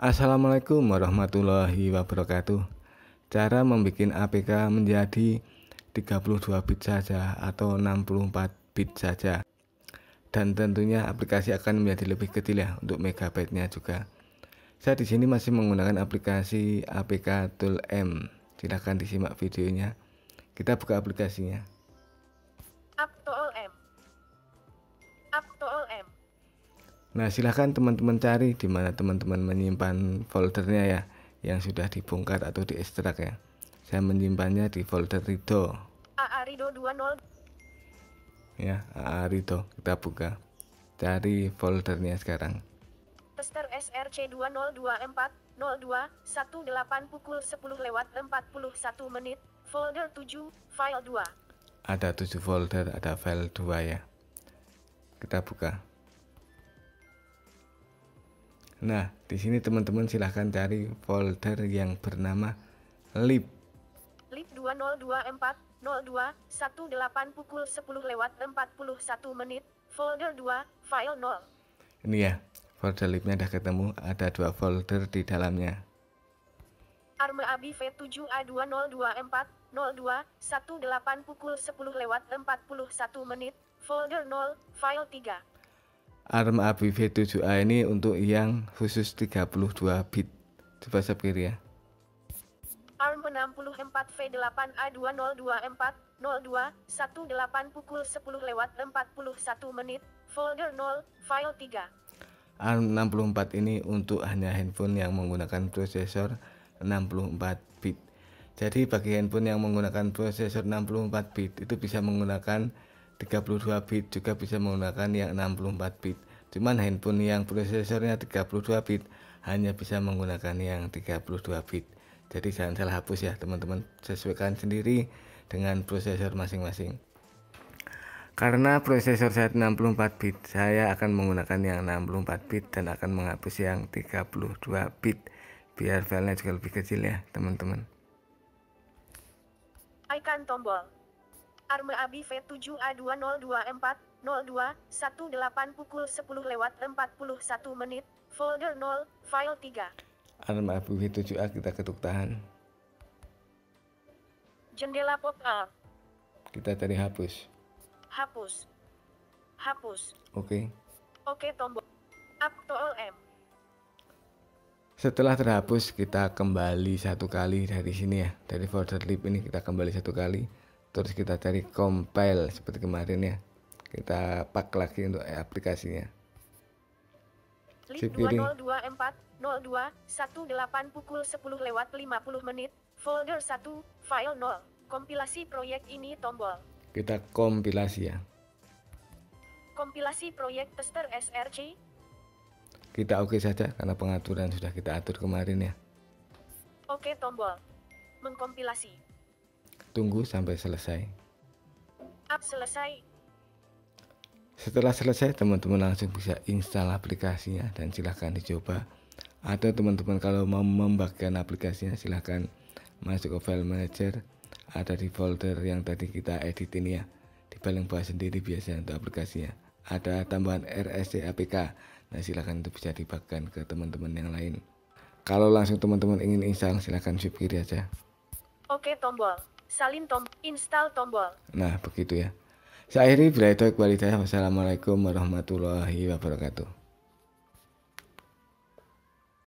Assalamualaikum warahmatullahi wabarakatuh. Cara membuat APK menjadi 32 bit saja atau 64 bit saja. Dan tentunya aplikasi akan menjadi lebih kecil ya untuk megabyte-nya juga. Saya di sini masih menggunakan aplikasi APK Tool M. Silahkan disimak videonya. Kita buka aplikasinya Nah silahkan teman-teman cari di mana teman-teman menyimpan foldernya ya yang sudah dibongkar atau diekstrak ya. Saya menyimpannya di folder Rido. AA Rido 20. Ya, AA Rido kita buka. Cari foldernya sekarang. Tester SRC 2024 02 18 pukul 10 lewat 41 menit. Folder 7, file 2. Ada 7 folder, ada file 2 ya. Kita buka. Nah, di sini teman-teman silahkan cari folder yang bernama lib. Lib 2024 02 18 pukul 10 lewat 41 menit, folder 2, file 0. Ini ya, folder libnya udah ketemu, ada dua folder di dalamnya. Arma Abi V7A2024 02 18 pukul 10 lewat 41 menit, folder 0, file 3. ARM ABV 7A ini untuk yang khusus 32 bit. Coba subscribe ya. ARM 64V8A2024 02 18 pukul 10 lewat 41 menit folder 0 file 3 ARM 64 ini untuk hanya handphone yang menggunakan prosesor 64 bit. Jadi bagi handphone yang menggunakan prosesor 64 bit itu bisa menggunakan 32 bit juga bisa menggunakan yang 64 bit. Cuman handphone yang prosesornya 32 bit hanya bisa menggunakan yang 32 bit. Jadi jangan salah hapus ya teman-teman. Sesuaikan sendiri dengan prosesor masing-masing. Karena prosesor saya 64 bit saya akan menggunakan yang 64 bit dan akan menghapus yang 32 bit biar filenya juga lebih kecil ya teman-teman. Icon tombol Arma Abi V7A2024 02 18 pukul 10 lewat 41 menit folder 0 file 3 Arma Abi V7A kita ketuk tahan. Jendela pop up kita tadi hapus. Hapus. Hapus. Oke. Okay. oke okay, tombol. Up to all M. Setelah terhapus kita kembali satu kali dari sini ya. Dari folder lib ini kita kembali satu kali terus kita cari compile seperti kemarin ya. Kita pak lagi untuk aplikasinya. Lip 2024 02 18 pukul 10 lewat 50 menit folder 1 file 0 kompilasi proyek ini tombol. Kita kompilasi ya. Kompilasi proyek tester SRC kita oke okay saja karena pengaturan sudah kita atur kemarin ya. Oke okay, tombol. Mengkompilasi Tunggu sampai selesai. Up selesai. Setelah selesai, teman-teman langsung bisa install aplikasinya dan silahkan dicoba. Atau teman-teman kalau mau membagikan aplikasinya silahkan masuk ke file manager. Ada di folder yang tadi kita edit ini ya. Di paling bawah sendiri biasa untuk aplikasinya. Ada tambahan RSC APK. Nah silahkan itu bisa dibagikan ke teman-teman yang lain. Kalau langsung teman-teman ingin install silahkan swipe kiri aja. Oke tombol salin tom install tombol. Nah, begitu ya. Saya akhiri bila itu kualitasnya. Wassalamualaikum warahmatullahi wabarakatuh.